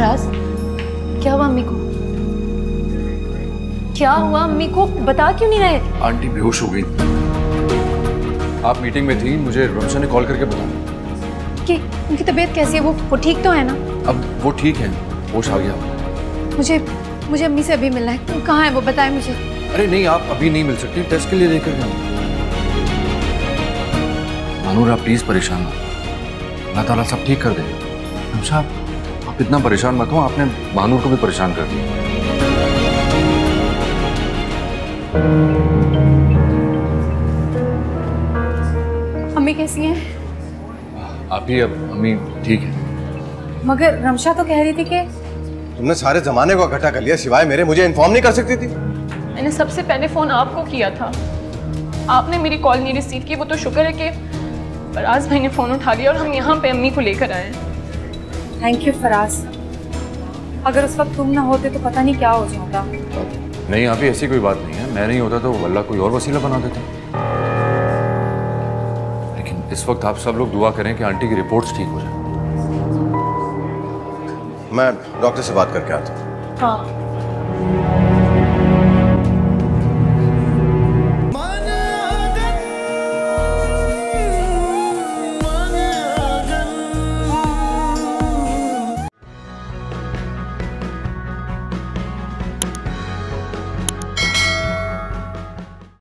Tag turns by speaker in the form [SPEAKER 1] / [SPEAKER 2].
[SPEAKER 1] फराज क्या हुआ अम्मी को? क्या हुआ अम्मी को? बता क्यों नहीं रहे?
[SPEAKER 2] आंटी बेहोश हो गई। आप मीटिंग में थी मुझे रमशा ने कॉल करके बताया
[SPEAKER 1] कि उनकी तबीयत कैसी है? वो वो ठीक तो है ना?
[SPEAKER 2] अब वो ठीक है होश आ गया।
[SPEAKER 1] मुझे मुझे अम्मी से अभी मिलना है। तुम कहाँ है? वो बताए मुझे।
[SPEAKER 2] अरे नहीं आप अभी नहीं मिल सकती टेस्ट के लिए लेकर गए मानूर आप प्लीज़ परेशान ना अल्लाह ताला सब ठीक कर दे। रमशा इतना परेशान मत हो आपने मानूर को भी परेशान कर दिया।
[SPEAKER 1] अम्मी कैसी हैं?
[SPEAKER 2] आप ही अब अम्मी ठीक है।
[SPEAKER 1] मगर रमशा तो कह रही थी कि
[SPEAKER 3] तुमने सारे जमाने को इकट्ठा कर लिया सिवाय मेरे मुझे इन्फॉर्म नहीं कर सकती थी।
[SPEAKER 4] मैंने सबसे पहले फ़ोन आपको किया था। आपने मेरी कॉल नहीं रिसीव की वो तो शुक्र है कि फराज भाई ने फ़ोन उठा लिया और हम यहाँ पे अम्मी को लेकर आए हैं।
[SPEAKER 1] थैंक यू फराज अगर उस वक्त तुम ना होते तो पता नहीं क्या हो जाता।
[SPEAKER 2] नहीं अभी ऐसी कोई बात नहीं है। मैं नहीं होता तो अल्लाह कोई और वसीला बना देते। लेकिन इस वक्त आप सब लोग दुआ करें कि आंटी की रिपोर्ट्स ठीक हो जाए।
[SPEAKER 3] मैं डॉक्टर से बात करके आता हूँ।
[SPEAKER 1] हाँ।